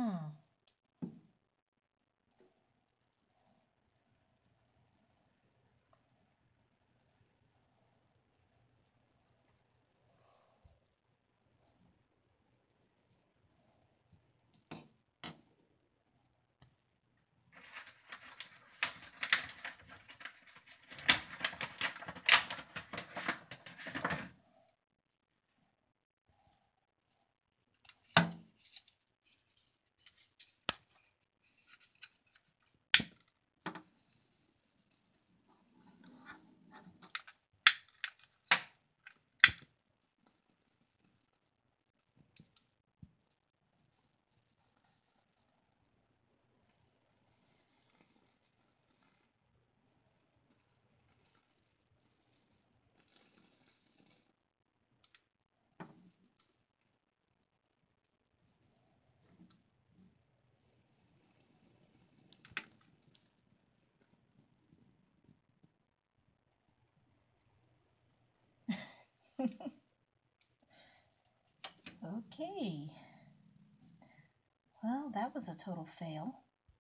Hmm. okay. Well, that was a total fail.